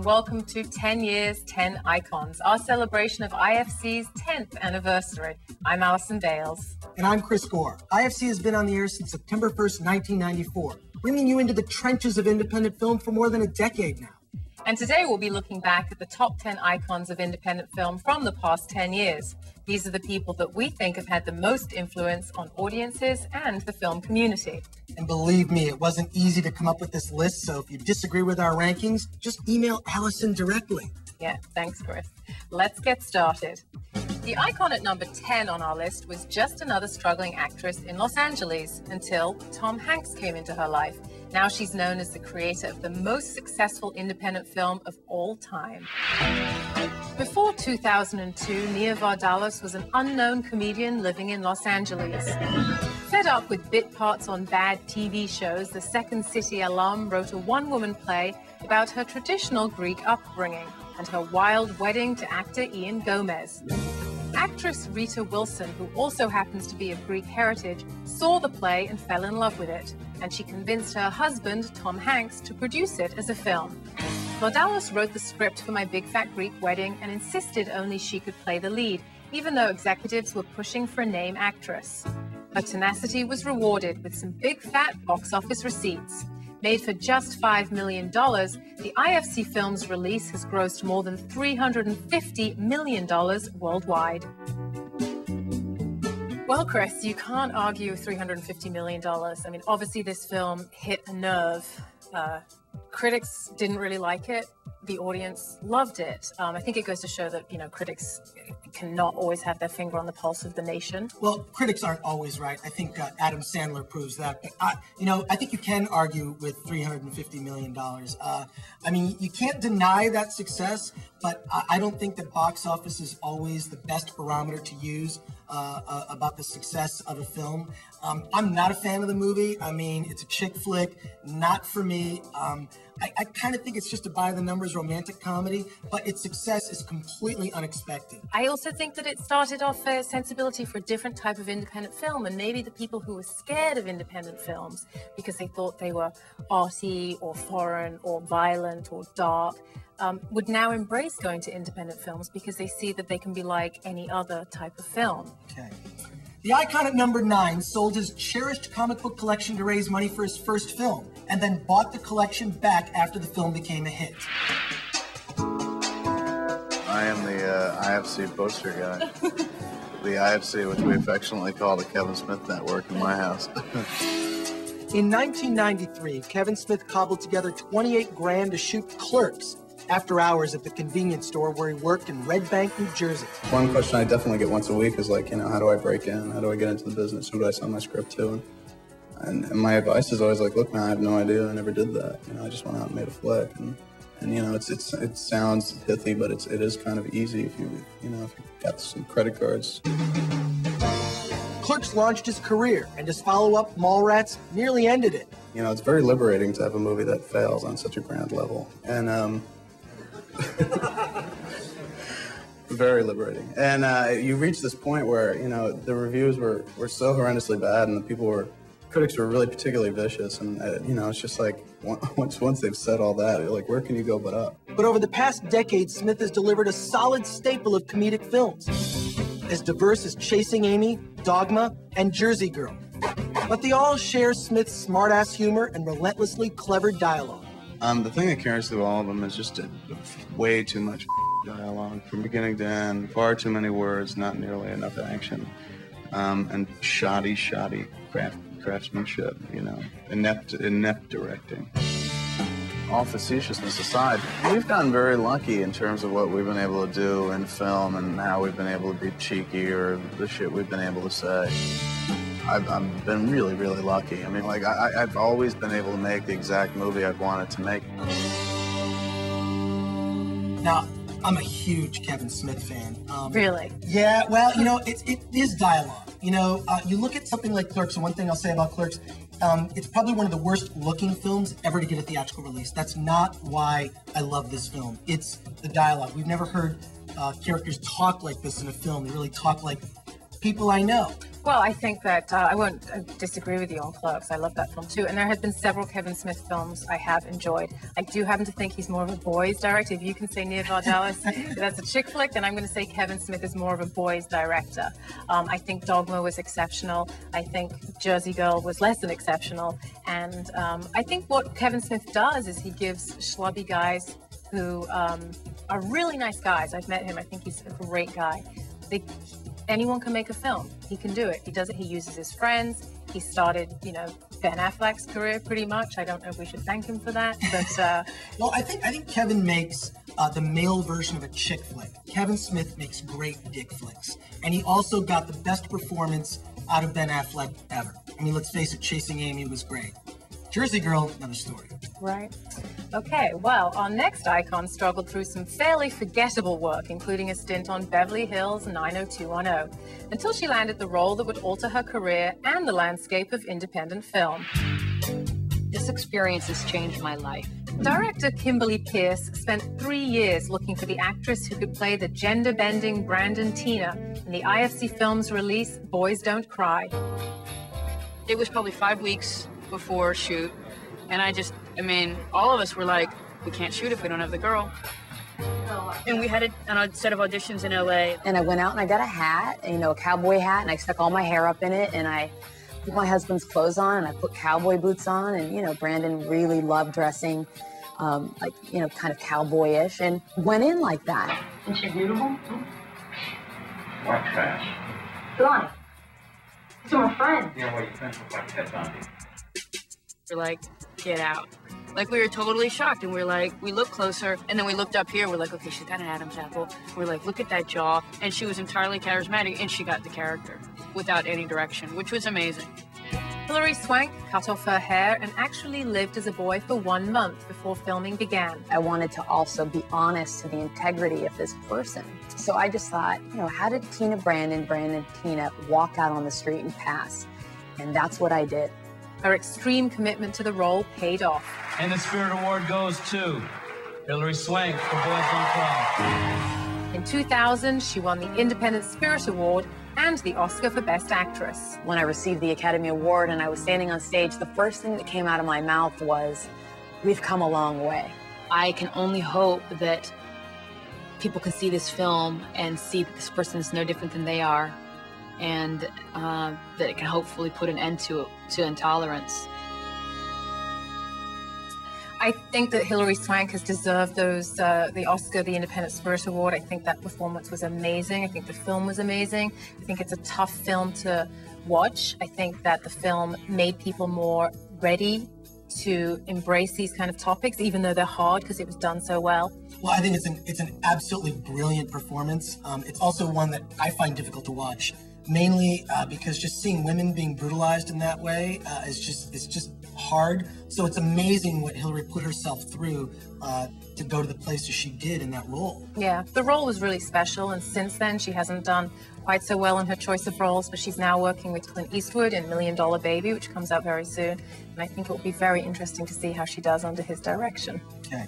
and welcome to 10 Years, 10 Icons, our celebration of IFC's 10th anniversary. I'm Alison Bailes. And I'm Chris Gore. IFC has been on the air since September 1st, 1994, bringing you into the trenches of independent film for more than a decade now. And today we'll be looking back at the top 10 icons of independent film from the past 10 years. These are the people that we think have had the most influence on audiences and the film community. And believe me, it wasn't easy to come up with this list, so if you disagree with our rankings, just email Alison directly. Yeah, thanks, Chris. Let's get started. The icon at number 10 on our list was just another struggling actress in Los Angeles until Tom Hanks came into her life. Now she's known as the creator of the most successful independent film of all time. Before 2002, Nia Vardalos was an unknown comedian living in Los Angeles. Fed up with bit parts on bad TV shows, the Second City alum wrote a one woman play about her traditional Greek upbringing and her wild wedding to actor Ian Gomez. Actress Rita Wilson, who also happens to be of Greek heritage, saw the play and fell in love with it, and she convinced her husband, Tom Hanks, to produce it as a film. Vardalos wrote the script for My Big Fat Greek Wedding and insisted only she could play the lead, even though executives were pushing for a name actress. Her tenacity was rewarded with some big fat box office receipts. Made for just $5 million, the IFC film's release has grossed more than $350 million worldwide. Well, Chris, you can't argue $350 million. I mean, obviously, this film hit a nerve. Uh, critics didn't really like it. The audience loved it. Um, I think it goes to show that you know critics cannot always have their finger on the pulse of the nation. Well, critics aren't always right. I think uh, Adam Sandler proves that. But I, you know, I think you can argue with 350 million dollars. Uh, I mean, you can't deny that success, but I, I don't think that box office is always the best barometer to use. Uh, uh, about the success of a film. Um, I'm not a fan of the movie. I mean, it's a chick flick, not for me. Um, I, I kind of think it's just a by the numbers romantic comedy, but its success is completely unexpected. I also think that it started off a sensibility for a different type of independent film, and maybe the people who were scared of independent films because they thought they were arty or foreign or violent or dark um, would now embrace going to independent films because they see that they can be like any other type of film. Okay. The icon at number nine sold his cherished comic book collection to raise money for his first film, and then bought the collection back after the film became a hit. I am the uh, IFC poster guy. the IFC, which we affectionately call the Kevin Smith Network in my house. in 1993, Kevin Smith cobbled together 28 grand to shoot Clerks, after hours at the convenience store where he worked in Red Bank, New Jersey. One question I definitely get once a week is like, you know, how do I break in? How do I get into the business? Who do I sell my script to? And, and my advice is always like, look, man, I have no idea. I never did that. You know, I just went out and made a flick. And, and you know, it's it's it sounds pithy, but it's it is kind of easy if you you know if you got some credit cards. Clerks launched his career, and his follow-up, Mallrats, nearly ended it. You know, it's very liberating to have a movie that fails on such a grand level, and um, Very liberating. And uh, you reach this point where, you know, the reviews were, were so horrendously bad and the people were, critics were really particularly vicious. And, uh, you know, it's just like, once, once they've said all that, like, where can you go but up? But over the past decade, Smith has delivered a solid staple of comedic films, as diverse as Chasing Amy, Dogma, and Jersey Girl. But they all share Smith's smartass humor and relentlessly clever dialogue. Um, the thing that carries through all of them is just a, way too much dialogue from beginning to end. Far too many words, not nearly enough action, um, and shoddy, shoddy craft, craftsmanship. You know, inept, inept directing. All facetiousness aside, we've gotten very lucky in terms of what we've been able to do in film and how we've been able to be cheeky or the shit we've been able to say. I've, I've, been really, really lucky. I mean, like, I, have always been able to make the exact movie I've wanted to make. Now, I'm a huge Kevin Smith fan. Um, really? Yeah, well, you know, it, it is dialogue. You know, uh, you look at something like Clerks, and one thing I'll say about Clerks, um, it's probably one of the worst looking films ever to get a theatrical release. That's not why I love this film. It's the dialogue. We've never heard uh, characters talk like this in a film. They really talk like people I know. Well, I think that uh, I won't uh, disagree with you on Clerks. I love that film too. And there have been several Kevin Smith films I have enjoyed. I do happen to think he's more of a boys director. If you can say Nia Vardalos, that's a chick flick, then I'm going to say Kevin Smith is more of a boys director. Um, I think Dogma was exceptional. I think Jersey Girl was less than exceptional. And um, I think what Kevin Smith does is he gives schlubby guys who um, are really nice guys. I've met him. I think he's a great guy. They, anyone can make a film. He can do it. He does it. He uses his friends. He started, you know, Ben Affleck's career pretty much. I don't know if we should thank him for that, but uh, well, I think I think Kevin makes uh, the male version of a chick flick. Kevin Smith makes great dick flicks, and he also got the best performance out of Ben Affleck ever. I mean, let's face it, Chasing Amy was great. Jersey Girl, another story. Right. Okay, well, our next icon struggled through some fairly forgettable work, including a stint on Beverly Hills 90210, until she landed the role that would alter her career and the landscape of independent film. This experience has changed my life. Director Kimberly Peirce spent three years looking for the actress who could play the gender bending Brandon Teena in the IFC Films release Boys Don't Cry. It was probably five weeks before shoot, and I just, I mean, all of us were like, we can't shoot if we don't have the girl. And we had a, a set of auditions in LA. And I went out and I got a hat, you know, a cowboy hat, and I stuck all my hair up in it, and I put my husband's clothes on, and I put cowboy boots on, and you know, Brandon really loved dressing. Um, like you know, kind of cowboyish, and went in like that. Isn't she beautiful? What trash? Blonde. It's my friend. Yeah, well, you think look like Ted Bundy. We're like, get out. Like we were totally shocked, and we're like, we looked closer, and then we looked up here. We're like, okay, she's got an Adam's apple. We're like, look at that jaw, and she was entirely charismatic, and she got the character without any direction, which was amazing. Hilary Swank cut off her hair and actually lived as a boy for one month before filming began. I wanted to also be honest to the integrity of this person. So I just thought, you know, how did Teena Brandon, Brandon Teena walk out on the street and pass? And that's what I did. Her extreme commitment to the role paid off. And the Spirit Award goes to Hilary Swank for Boys Don't Cry. In 2000, she won the Independent Spirit Award and the Oscar for Best Actress. When I received the Academy Award and I was standing on stage, the first thing that came out of my mouth was, We've come a long way. I can only hope that people can see this film and see that this person is no different than they are and uh, that it can hopefully put an end to to intolerance. I think that Hilary Swank has deserved those uh, the Oscar, the Independent Spirit Award. I think that performance was amazing. I think the film was amazing. I think it's a tough film to watch. I think that the film made people more ready to embrace these kind of topics, even though they're hard because it was done so well. Well, I think it's an it's an absolutely brilliant performance. Um, it's also one that I find difficult to watch mainly uh, because just seeing women being brutalized in that way uh, is just it's just hard. So it's amazing what Hilary put herself through uh, to go to the places she did in that role. Yeah, the role was really special, and since then she hasn't done quite so well in her choice of roles, but she's now working with Clint Eastwood in Million Dollar Baby, which comes out very soon, and I think it will be very interesting to see how she does under his direction. Okay.